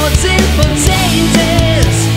14 von 10 ist.